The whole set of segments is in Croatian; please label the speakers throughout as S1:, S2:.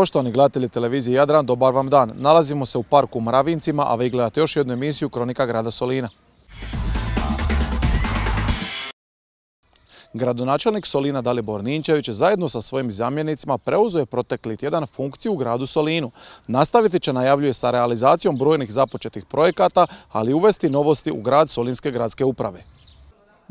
S1: Poštovani gledatelji televizije Jadran, dobar vam dan. Nalazimo se u parku u Mravincima, a vi gledate još jednu emisiju Kronika grada Solina. Gradonačelnik Solina Dalibor Ninčević zajedno sa svojim zamjenicima preuzeo je protekli tjedan funkciju u gradu Solinu. Nastaviti će najavljuje sa realizacijom brojnih započetih projekata, ali uvesti novosti u grad Solinske gradske uprave.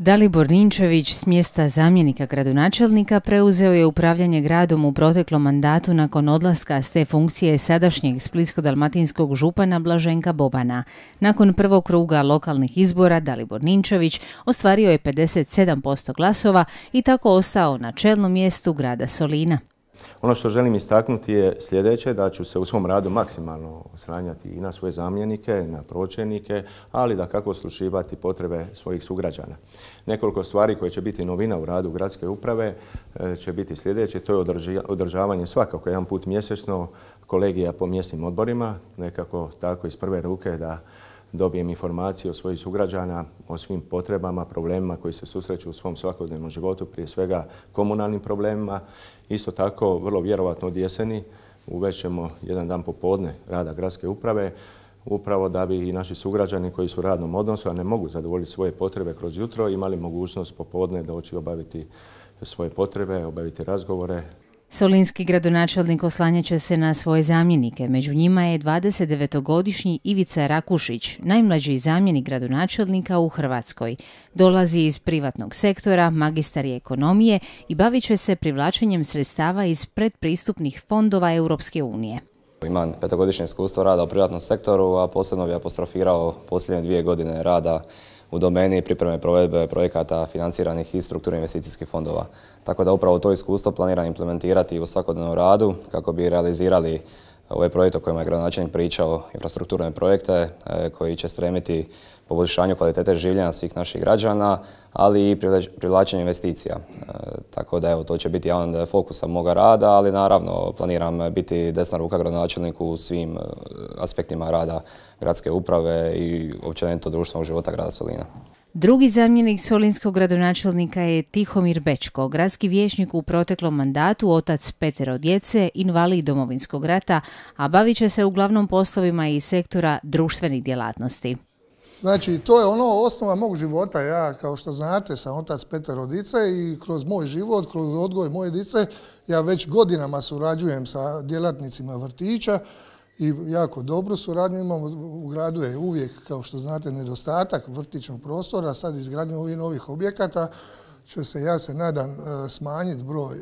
S2: Dalibor Ninčević s mjesta zamjenika gradonačelnika preuzeo je upravljanje gradom u proteklom mandatu nakon odlaska s te funkcije sadašnjeg splitsko-dalmatinskog župana Blaženka Bobana. Nakon prvog kruga lokalnih izbora Dalibor Ninčević ostvario je 57% glasova i tako ostao na čelnom mjestu grada Solina.
S3: Ono što želim istaknuti je sljedeće, da ću se u svom radu maksimalno oslanjati i na svoje zamjenike, na pročelnike, ali da kako slušivati potrebe svojih sugrađana. Nekoliko stvari koje će biti novina u radu gradske uprave e, će biti sljedeće, to je održavanje svakako jedan put mjesečno kolegija po mjesnim odborima, nekako tako iz prve ruke da dobijem informacije o svojih sugrađana, o svim potrebama, problemima koji se susreću u svom svakodnevnom životu, prije svega komunalnim problemima. Isto tako, vrlo vjerovatno od jeseni uvećemo jedan dan popodne rada gradske uprave, upravo da bi i naši sugrađani koji su u radnom odnosu, a ne mogu zadovoljiti svoje potrebe kroz jutro, imali mogućnost popodne doći obaviti svoje potrebe, obaviti razgovore,
S2: Solinski gradonačelnik oslanjaće se na svoje zamjenike. Među njima je 29-godišnji Ivica Rakušić, najmlađi zamjenik gradonačelnika u Hrvatskoj. Dolazi iz privatnog sektora, magistar je ekonomije i bavit će se privlačenjem sredstava iz predpristupnih fondova Europske unije.
S4: Imam petogodišnje iskustvo rada u privatnom sektoru, a posebno bih apostrofirao posljednje dvije godine rada u domeni pripreme provedbe projekata financiranih iz strukturnih investicijskih fondova. Tako da upravo to iskustvo planiram implementirati u svakodnevnom radu kako bi realizirali ove projekte o kojima je gradonačelnik pričao, infrastrukturne projekte e, koji će stremiti poboljšanju kvalitete življenja svih naših građana, ali i privlačenju investicija. E, tako da evo, to će biti jedan fokusa moga rada, ali naravno planiram biti desna ruka gradonačelniku u svim e, aspektima rada gradske uprave i općenito društvenog života grada Solina.
S2: Drugi zamjenik solinskog gradonačelnika je Tihomir Bečko, gradski vijećnik u proteklom mandatu, otac petero djece, invalid domovinskog rata, a bavit će se uglavnom poslovima iz sektora društvenih djelatnosti.
S5: Znači, to je ono osnova mog života. Ja, kao što znate, sam otac petero dice i kroz moj život, kroz odgoj moje dice, ja već godinama surađujem sa djelatnicima vrtića i jako dobru suradnju imamo. U gradu je uvijek, kao što znate, nedostatak vrtičnog prostora. Sad izgradnju ovih novih objekata će se, ja se nadam, e, smanjiti broj e,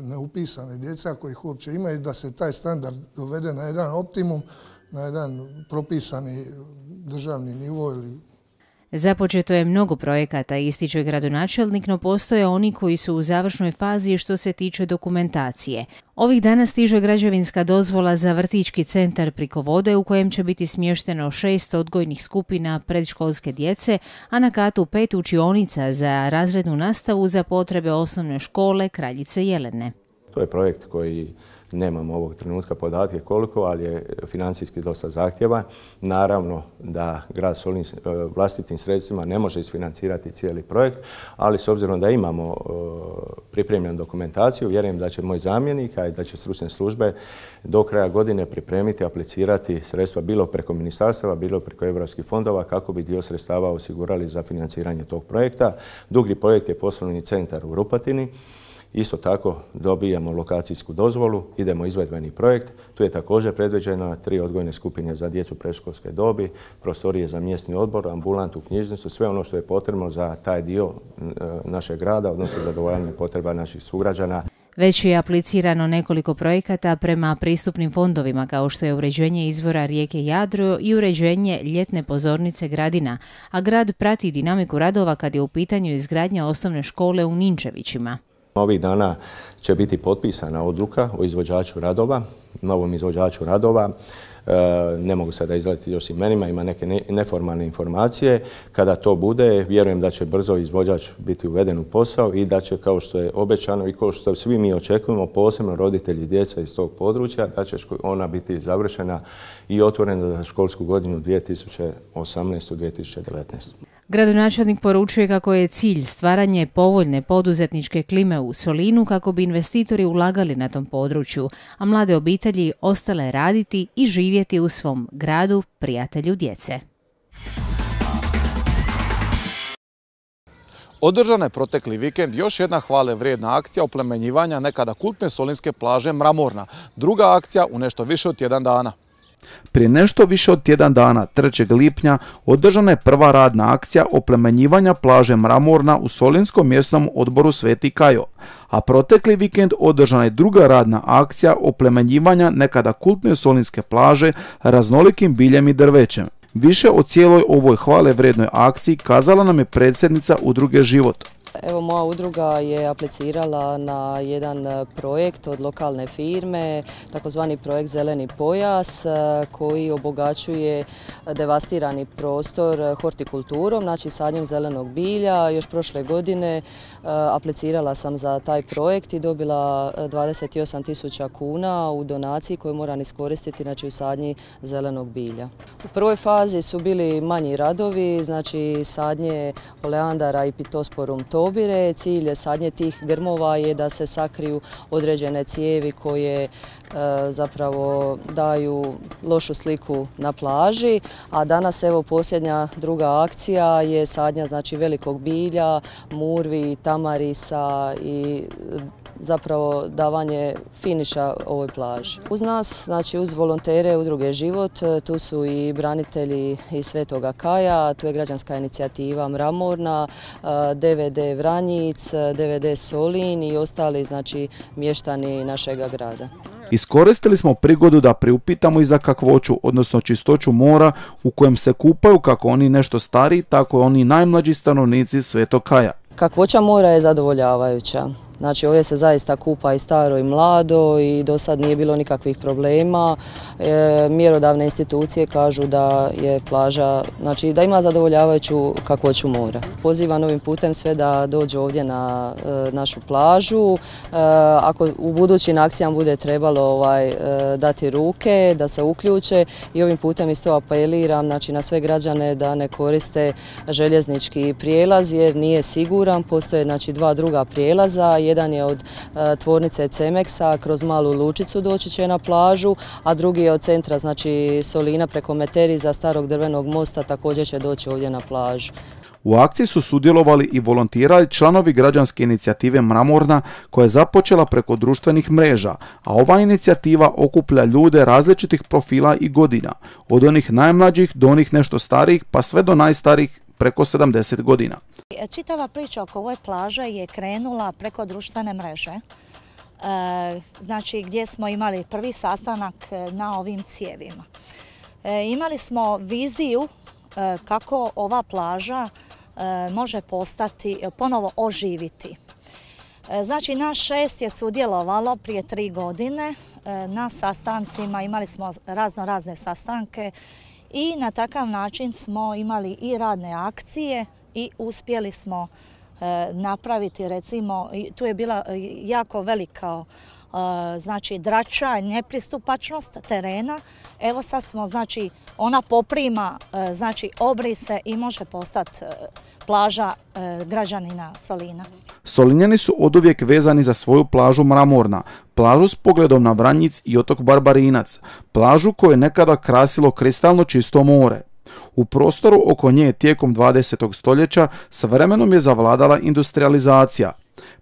S5: neupisane djeca kojih uopće ima i da se taj standard dovede na jedan optimum, na jedan propisani državni nivo ili
S2: Započeto je mnogo projekata, ističe gradonačelnik, no postoje oni koji su u završnoj fazi što se tiče dokumentacije. Ovih dana stiže građevinska dozvola za vrtički centar priko vode u kojem će biti smješteno šest odgojnih skupina predškolske djece, a na katu pet učionica za razrednu nastavu za potrebe osnovne škole Kraljice Jelene.
S3: To je projekt koji nemamo ovog trenutka podatke koliko, ali je financijski dosta zahtjeva. Naravno da grad Solin e, vlastitim sredstvima ne može isfinancirati cijeli projekt, ali s obzirom da imamo e, pripremljenu dokumentaciju, vjerujem da će moj zamjenik, a i da će stručne službe do kraja godine pripremiti, aplicirati sredstva bilo preko ministarstva, bilo preko evropskih fondova kako bi dio sredstava osigurali za financiranje tog projekta. Drugi projekt je poslovni centar u Rupatini. Isto tako dobijamo lokacijsku dozvolu, idemo izvedbeni projekt. Tu je također predviđeno tri odgojne skupine za djecu preškolske dobi, prostorije za mjesni odbor, ambulantu, knjižnicu, sve ono što je potrebno za taj dio e, našeg grada, odnosno zadovoljanje potreba naših sugrađana.
S2: Već je aplicirano nekoliko projekata prema pristupnim fondovima kao što je uređenje izvora rijeke Jadro i uređenje ljetne pozornice Gradina, a grad prati dinamiku radova kad je u pitanju izgradnja osnovne škole u Ninčevićima.
S3: Ovih dana će biti potpisana odluka o izvođaču radova, novom izvođaču radova. E, ne mogu sada izlaziti još imenima, ima neke neformalne informacije. Kada to bude, vjerujem da će brzo izvođač biti uveden u posao i da će, kao što je obećano i kao što svi mi očekujemo, posebno roditelji djeca iz tog područja, da će ona biti završena i otvorena za školsku godinu 2018-2019.
S2: Gradonačelnik poručuje kako je cilj stvaranje povoljne poduzetničke klime u Solinu kako bi investitori ulagali na tom području, a mlade obitelji ostale raditi i živjeti u svom gradu, prijatelju djece.
S1: Održana je protekli vikend još jedna hvale vrijedna akcija oplemenjivanja nekada kultne solinske plaže Mramorna. Druga akcija u nešto više od tjedan dana.
S6: Prije nešto više od tjedan dana, 3. lipnja, održana je prva radna akcija oplemenjivanja plaže Mramorna u Solinskom mjesnom odboru Sveti Kajo, a protekli vikend održana je druga radna akcija oplemenjivanja nekada kultne solinske plaže raznolikim biljem i drvećem. Više o cijeloj ovoj hvale vrednoj akciji kazala nam je predsjednica udruge Život.
S7: Evo moja udruga je aplicirala na jedan e, projekt od lokalne firme, takozvani projekt Zeleni pojas e, koji obogaćuje devastirani prostor hortikulturom, znači sadnjem zelenog bilja. Još prošle godine e, aplicirala sam za taj projekt i dobila 28 tisuća kuna u donaciji koju moram iskoristiti znači, u sadnji zelenog bilja. U prvoj fazi su bili manji radovi, znači sadnje oleandara i pitosporum to obire. Cilj sadnje tih grmova je da se sakriju određene cijevi koje e, zapravo daju lošu sliku na plaži, a danas evo posljednja druga akcija je sadnja znači velikog bilja, murvi, tamarisa i zapravo davanje finiša ovoj plaži. Uz nas, znači uz volontere udruge Život, tu su i branitelji iz Svetoga Kaja, tu je građanska inicijativa Mramorna, DVD Vranjic, DVD Solin i ostali znači mještani našega grada.
S6: Iskoristili smo prigodu da priupitamo i za kakvoću, odnosno čistoću mora u kojem se kupaju kako oni nešto stari, tako i oni najmlađi stanovnici Svetog Kaja.
S7: Kakvoća mora je zadovoljavajuća. Znači ovdje se zaista kupa i staro i mlado i do sad nije bilo nikakvih problema. E, mjerodavne institucije kažu da je plaža, znači da ima zadovoljavajuću kakvoću mora. Pozivam ovim putem sve da dođu ovdje na e, našu plažu. E, ako u budućim akcijama bude trebalo ovaj, dati ruke, da se uključe i ovim putem isto apeliram znači, na sve građane da ne koriste željeznički prijelaz jer nije siguran. Postoje znači, dva druga prijelaza jedan je od e, tvornice Cemeksa, kroz malu lučicu doći će na plažu, a drugi je od centra, znači Solina preko Meteriza, starog drvenog mosta, također će doći ovdje na plažu.
S6: U akciji su sudjelovali i volontirali članovi građanske inicijative Mramorna koja je započela preko društvenih mreža, a ova inicijativa okuplja ljude različitih profila i godina, od onih najmlađih do onih nešto starijih pa sve do najstarijih preko 70 godina.
S8: Čitava priča oko ove plaže je krenula preko društvene mreže, e, znači gdje smo imali prvi sastanak e, na ovim cijevima. E, imali smo viziju kako ova plaža može postati, ponovo oživiti. Znači, naš šest je sudjelovalo prije tri godine na sastancima, imali smo razno razne sastanke i na takav način smo imali i radne akcije i uspjeli smo e, napraviti recimo, tu je bila jako velika e, znači drača, nepristupačnost terena. Evo sad smo, znači, ona poprima, e, znači, obrise i može postati plaža građanina Solina.
S6: Solinjani su oduvijek vezani za svoju plažu Mramorna, plažu s pogledom na Vranjic i otok Barbarinac, plažu koju je nekada krasilo kristalno čisto more. U prostoru oko nje tijekom 20. stoljeća s vremenom je zavladala industrializacija.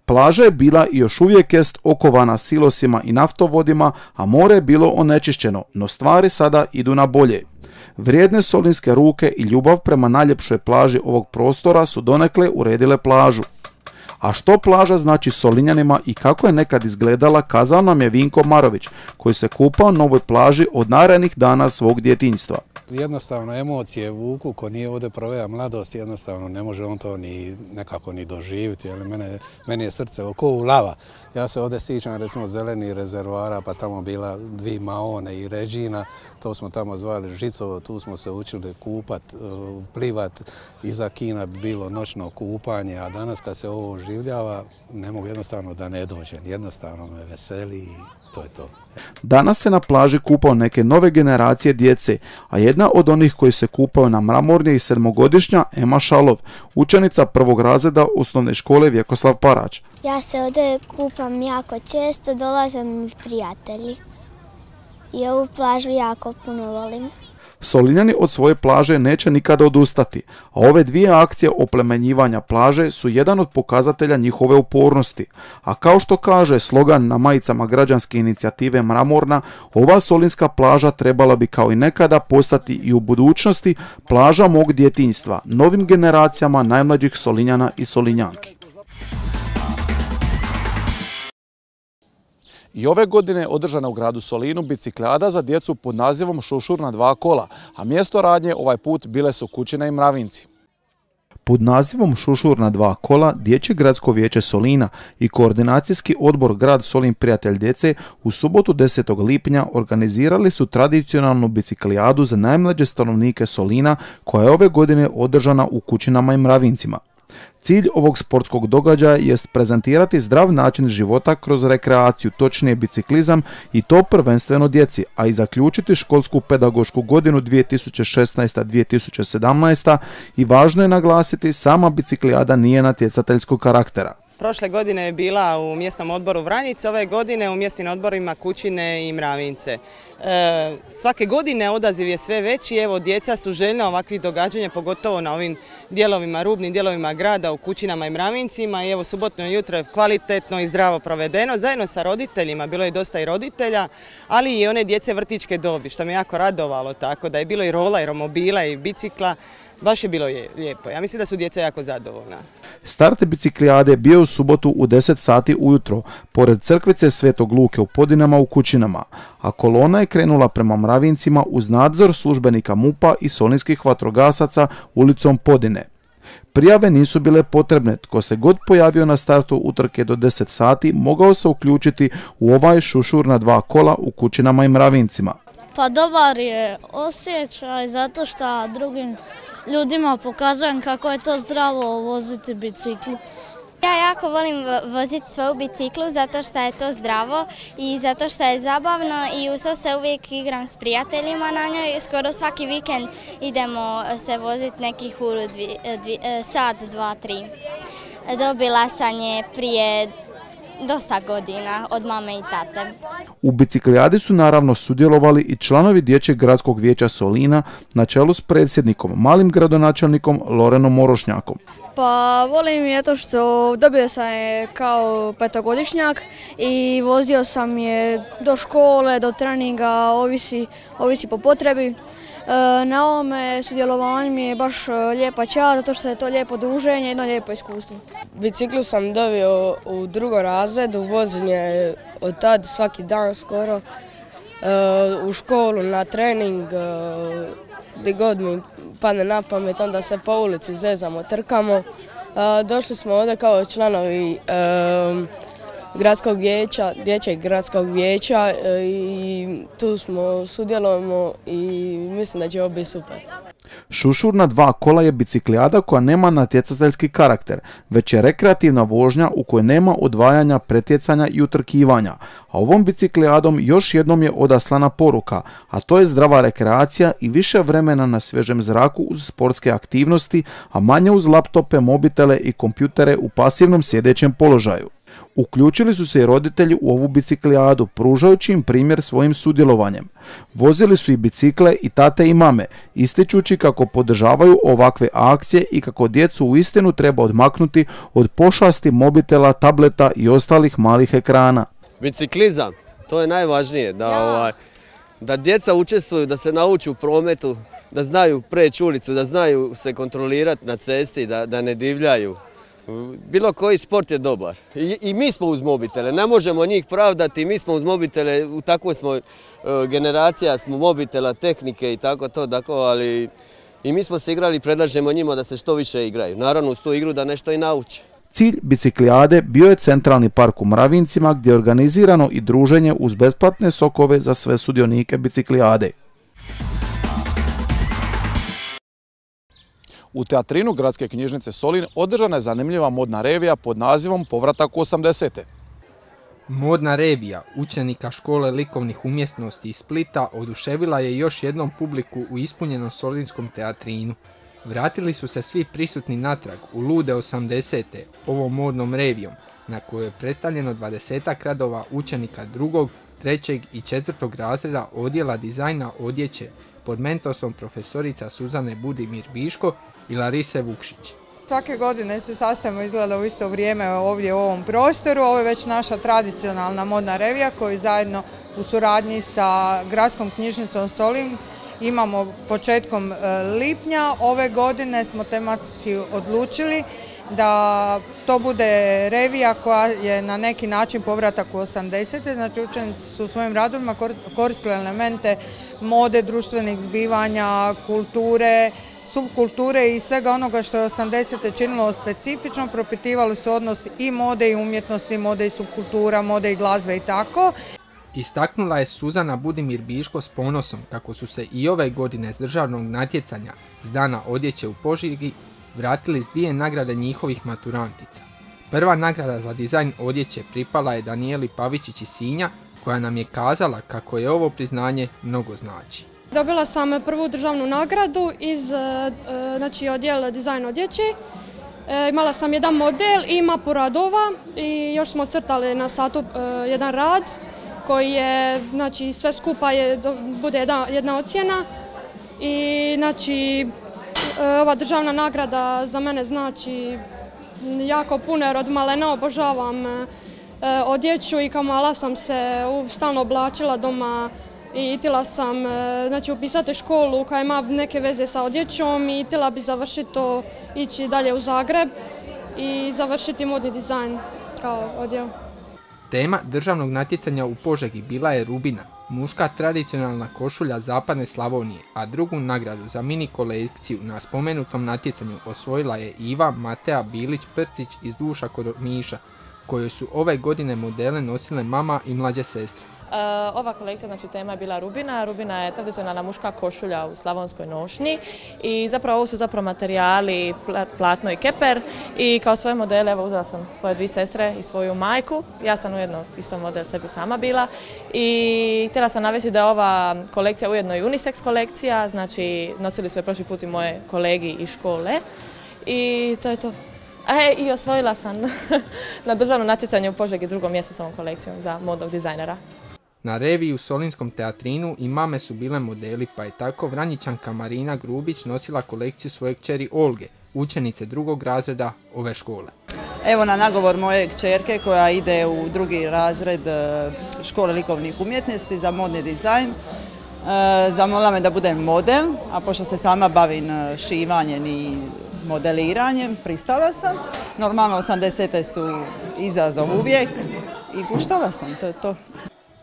S6: Plaža je bila i još uvijek jest okovana silosima i naftovodima, a more je bilo onečišćeno, no stvari sada idu na bolje. Vrijedne solinske ruke i ljubav prema najljepšoj plaži ovog prostora su donekle uredile plažu. A što plaža znači Solinjanima i kako je nekad izgledala kazao nam je Vinko Marović koji se kupao na ovoj plaži od narednih dana svog djetinjstva
S9: jednostavno emocije vuku, ko nije ovdje proveo mladost, jednostavno ne može on to ni nekako ni doživiti, ali meni je srce oko u lava. Ja se ovdje sjećam recimo zeleni rezervara, pa tamo bila dvi Maone i Ređina, to smo tamo zvali Žicovo, tu smo se učili kupat, e, plivat, iza Kina bi bilo noćno kupanje, a danas kad se ovo oživljava, ne mogu jednostavno da ne dođem, jednostavno me veseli to je to.
S6: Danas se na plaži kupao neke nove generacije djece, a jedna od onih koji se kupao na mramorni je i sedmogodišnja Ema Šalov, učenica prvog razreda osnovne škole Vjekoslav Parać.
S10: Ja se ovdje kupam jako često, dolaze mi prijatelji. I ovu plažu jako puno volim.
S6: Solinjani od svoje plaže neće nikada odustati, a ove dvije akcije oplemenjivanja plaže su jedan od pokazatelja njihove upornosti. A kao što kaže slogan na majicama građanske inicijative Mramorna, ova solinska plaža trebala bi kao i nekada postati i u budućnosti plaža mog djetinjstva, novim generacijama najmlađih solinjana i solinjanki.
S1: I ove godine održana u gradu Solinu bicikljada za djecu pod nazivom Šušur na dva kola, a mjesto radnje ovaj put bile su Kućina i Mravinci.
S6: Pod nazivom Šušur na dva kola, Dječje gradsko vijeće Solina i koordinacijski odbor Grad Solin Prijatelj djece u subotu 10. lipnja organizirali su tradicionalnu biciklijadu za najmlađe stanovnike Solina koja je ove godine održana u Kućinama i Mravincima. Cilj ovog sportskog događaja jest prezentirati zdrav način života kroz rekreaciju, točnije biciklizam i to prvenstveno djeci, a i zaključiti školsku pedagošku godinu 2016-2017 i važno je naglasiti sama biciklijada nije natjecateljskog karaktera.
S11: Prošle godine je bila u mjesnom odboru Vranjice, ove godine u mjesnim odborima Kućine i Mravince. E, svake godine odaziv je sve veći, evo djeca su željna ovakvih događanja, pogotovo na ovim dijelovima, rubnim dijelovima grada, u Kućinama i Mravincima i evo subotno jutro je kvalitetno i zdravo provedeno, zajedno sa roditeljima, bilo je dosta i roditelja, ali i one djece vrtičke dobi, što me jako radovalo, tako da je bilo i rola, i romobila, i bicikla, baš je bilo lijepo. Ja mislim da su djeca jako zadovoljna.
S6: Start biciklijade bio u subotu u 10 sati ujutro, pored crkvice Svetog Luke u Podinama u Kućinama, a kolona je krenula prema Mravincima uz nadzor službenika MUPA i solinskih vatrogasaca ulicom Podine. Prijave nisu bile potrebne, tko se god pojavio na startu utrke do 10 sati mogao se uključiti u ovaj šušur na dva kola u Kućinama i Mravincima.
S10: Pa dobar je osjećaj zato što drugim ljudima pokazujem kako je to zdravo voziti biciklu.
S12: Ja jako volim voziti svoju biciklu zato što je to zdravo i zato što je zabavno i uz se uvijek igram s prijateljima na njoj. Skoro svaki vikend idemo se voziti nekih uru, e, sat, dva, tri. Dobila sam je prije dosta godina od mame i tate.
S6: U biciklijadi su naravno sudjelovali i članovi Dječjeg gradskog vijeća Solina na čelu s predsjednikom, malim gradonačelnikom Lorenom Morošnjakom.
S13: Pa volim je to što dobio sam je kao petogodišnjak i vozio sam je do škole, do treninga, ovisi, ovisi po potrebi. E, na ovome sudjelovanju mi je baš e, lijepa čast, zato što je to lijepo druženje, jedno lijepo iskustvo.
S14: Biciklu sam dobio u drugom razredu, vozenje od tad svaki dan skoro. E, u školu, na trening, gdje god mi padne na pamet, onda se po ulici zezamo, trkamo. Došli smo ovdje kao članovi gradskog vijeća, dječjeg gradskog vijeća e, i tu smo, sudjelujemo i mislim da će ovo biti super.
S6: Šušur na dva kola je biciklijada koja nema natjecateljski karakter, već je rekreativna vožnja u kojoj nema odvajanja, pretjecanja i utrkivanja, a ovom biciklijadom još jednom je odaslana poruka, a to je zdrava rekreacija i više vremena na svježem zraku uz sportske aktivnosti, a manje uz laptope, mobitele i kompjutere u pasivnom sjedećem položaju. Uključili su se i roditelji u ovu biciklijadu, pružajući im primjer svojim sudjelovanjem. Vozili su i bicikle i tate i mame, ističući kako podržavaju ovakve akcije i kako djecu u istinu treba odmaknuti od pošasti mobitela, tableta i ostalih malih ekrana.
S15: Biciklizam, to je najvažnije, da, ovaj, da djeca učestvuju, da se nauči u prometu, da znaju preći ulicu, da znaju se kontrolirati na cesti, da, da ne divljaju. Bilo koji sport je dobar. I, mi smo uz mobitele, ne možemo njih pravdati, mi smo uz mobitele, u takvoj smo e, generacija, smo mobitela, tehnike i tako to, tako, ali i mi smo se igrali i predlažemo njima da se što više igraju. Naravno uz tu igru da nešto i nauče.
S6: Cilj biciklijade bio je centralni park u Mravincima gdje je organizirano i druženje uz besplatne sokove za sve sudionike biciklijade.
S1: U teatrinu Gradske knjižnice Solin održana je zanimljiva modna revija pod nazivom Povratak u 80.
S16: Modna revija učenika škole likovnih umjetnosti iz Splita oduševila je još jednom publiku u ispunjenom solinskom teatrinu. Vratili su se svi prisutni natrag u lude 80. ovom modnom revijom, na kojoj je predstavljeno 20 radova učenika drugog, trećeg i četvrtog razreda odjela dizajna odjeće pod mentorstvom profesorica Suzane Budimir Biško i Larise Vukšić.
S17: Svake godine se sastavimo izgleda u isto vrijeme ovdje u ovom prostoru. Ovo je već naša tradicionalna modna revija koju zajedno u suradnji sa gradskom knjižnicom Solin imamo početkom e, lipnja. Ove godine smo tematski odlučili da to bude revija koja je na neki način povratak u 80. Znači učenici su svojim radovima koristili elemente mode, društvenih zbivanja, kulture, subkulture i svega onoga što je 80. činilo specifično, propitivali su odnos i mode i umjetnosti, mode i subkultura, mode i glazbe i tako.
S16: Istaknula je Suzana Budimir Biško s ponosom kako su se i ove godine s državnog natjecanja s dana odjeće u Požigi vratili s dvije nagrade njihovih maturantica. Prva nagrada za dizajn odjeće pripala je Danijeli Pavičić iz Sinja koja nam je kazala kako je ovo priznanje mnogo znači.
S18: Dobila sam prvu državnu nagradu iz e, e, znači, odjela dizajn odjeće. E, imala sam jedan model i mapu radova i još smo crtali na satu jedan rad koji je, znači sve skupa je, bude jedna, jedna ocjena i znači ova državna nagrada za mene znači jako puno jer od malena obožavam odjeću i kao mala sam se stalno oblačila doma i htjela sam e, znači, upisati školu koja ima neke veze sa odjećom i htjela bi završiti to, ići dalje u Zagreb i završiti modni dizajn kao odjel.
S16: Tema državnog natjecanja u Požegi bila je Rubina, muška tradicionalna košulja zapadne Slavonije, a drugu nagradu za mini kolekciju na spomenutom natjecanju osvojila je Iva Matea Bilić-Prcić iz Duša kod Miša, kojoj su ove godine modele nosile mama i mlađe sestre.
S19: E, ova kolekcija, znači tema je bila Rubina. Rubina je tradicionalna muška košulja u slavonskoj nošnji i zapravo ovo su zapravo materijali platno i keper i kao svoje modele, evo uzela sam svoje dvije sestre i svoju majku. Ja sam ujedno isto model sebi sama bila i htjela sam navesti da je ova kolekcija ujedno i unisex kolekcija, znači nosili su je prošli put i moje kolegi iz škole i to je to. E, I osvojila sam na državnom natjecanju u Požegi drugom mjestu s ovom kolekcijom za modnog dizajnera.
S16: Na reviji u Solinskom teatrinu i mame su bile modeli, pa je tako Vranjićanka Marina Grubić nosila kolekciju svoje kćeri Olge, učenice drugog razreda ove škole.
S20: Evo na nagovor moje kćerke koja ide u drugi razred e, škole likovnih umjetnosti za modni dizajn. E, zamolila me da budem model, a pošto se sama bavim e, šivanjem i modeliranjem, pristala sam. Normalno 80. su izazov uvijek i puštala sam, to je to.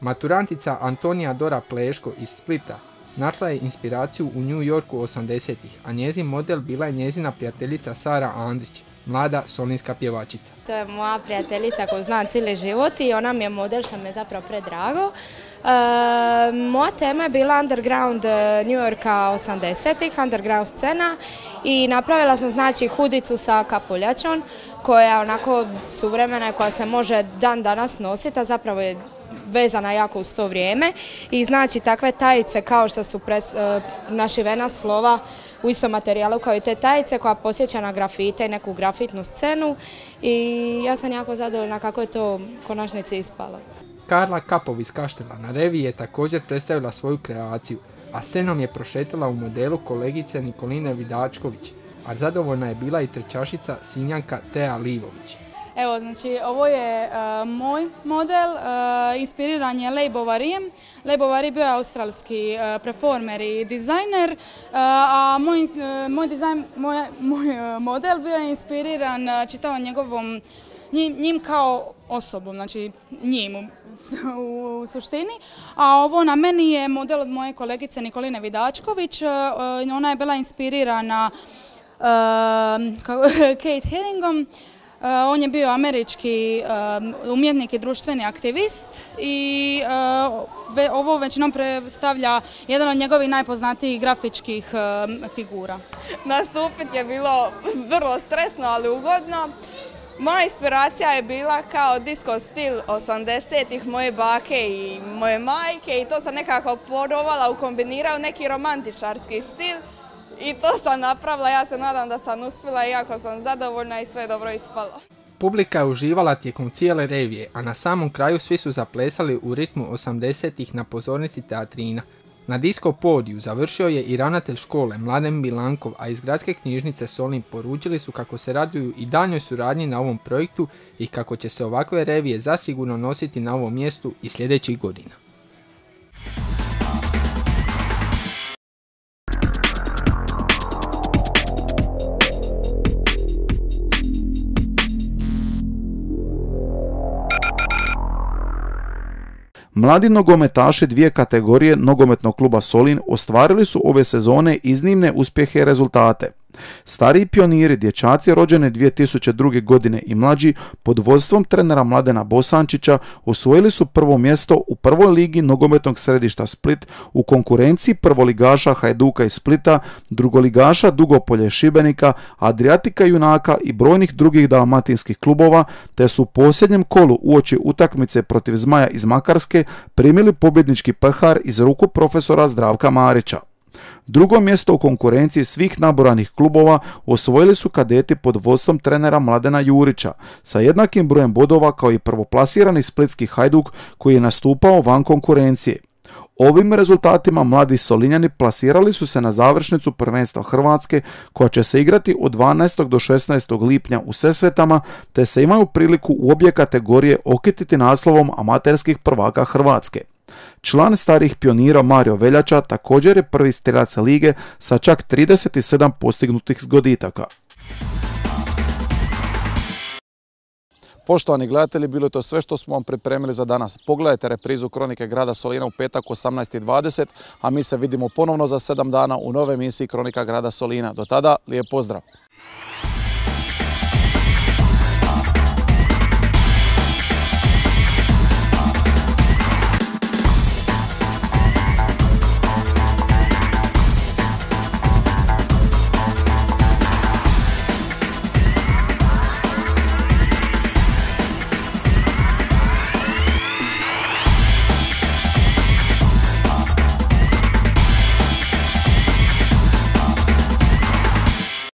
S16: Maturantica Antonija Dora Pleško iz Splita našla je inspiraciju u New Yorku 80-ih, a njezin model bila je njezina prijateljica Sara Andrić, mlada solinska pjevačica.
S21: To je moja prijateljica koju znam cijeli život i ona mi je model što mi zapravo predrago. E, moja tema je bila underground e, New Yorka 80-ih, underground scena i napravila sam znači hudicu sa kapuljačom koja je onako suvremena i koja se može dan danas nositi, a zapravo je vezana jako uz to vrijeme i znači takve tajice kao što su e, našivena slova u istom materijalu kao i te tajice koja posjeća na grafite i neku grafitnu scenu i ja sam jako zadovoljna kako je to konačnici ispalo.
S16: Karla Kapov iz Kaštela na reviji je također predstavila svoju kreaciju, a senom je prošetila u modelu kolegice Nikoline Vidačković, a zadovoljna je bila i trčašica Sinjanka Tea Livović.
S22: Evo, znači, ovo je e, moj model, uh, inspiriran je Leigh Bovarijem. Leigh Bovari bio je australski uh, performer i dizajner, a moj, model bio je inspiriran čitavom njegovom, njim, kao osobom, znači njim u, suštini. A ovo na meni je model od moje kolegice Nikoline Vidačković, ona je bila inspirirana Kate Herringom, Eh, on je bio američki eh, umjetnik i društveni aktivist i eh, ovo većinom predstavlja jedan od njegovih najpoznatijih grafičkih figura.
S23: Nastupit je bilo vrlo stresno, ali ugodno.
S24: Moja inspiracija je bila kao disco stil 80-ih moje bake i moje majke i to sam nekako porovala, ukombinirao neki romantičarski stil i to sam napravila. Ja se nadam da sam uspjela iako sam zadovoljna i sve dobro ispalo.
S16: Publika je uživala tijekom cijele revije, a na samom kraju svi su zaplesali u ritmu 80-ih na pozornici teatrina. Na disko podiju završio je i ravnatelj škole Mladen Bilankov, a iz gradske knjižnice Solin poručili su kako se raduju i daljnjoj suradnji na ovom projektu i kako će se ovakve revije zasigurno nositi na ovom mjestu i sljedećih godina.
S6: Mladi nogometaši dvije kategorije nogometnog kluba Solin ostvarili su ove sezone iznimne uspjehe i rezultate. Stariji pioniri, dječaci rođene 2002. godine i mlađi pod vodstvom trenera Mladena Bosančića osvojili su prvo mjesto u prvoj ligi nogometnog središta Split u konkurenciji prvoligaša Hajduka iz Splita, drugoligaša Dugopolje Šibenika, Adriatika Junaka i brojnih drugih dalmatinskih klubova, te su u posljednjem kolu uoči utakmice protiv Zmaja iz Makarske primili pobjednički pehar iz ruku profesora Zdravka Marića. Drugo mjesto u konkurenciji svih naboranih klubova osvojili su kadeti pod vodstvom trenera Mladena Jurića sa jednakim brojem bodova kao i prvoplasirani splitski Hajduk koji je nastupao van konkurencije. Ovim rezultatima mladi Solinjani plasirali su se na završnicu prvenstva Hrvatske koja će se igrati od 12. do 16. lipnja u Sesvetama te se imaju priliku u obje kategorije okititi naslovom amaterskih prvaka Hrvatske. Član starih pionira Mario Veljača također je prvi strelac lige sa čak 37 postignutih zgoditaka.
S1: Poštovani gledatelji, bilo je to sve što smo vam pripremili za danas. Pogledajte reprizu Kronike grada Solina u petak 18.20, a mi se vidimo ponovno za sedam dana u nove emisiji Kronika grada Solina. Do tada, lijep pozdrav!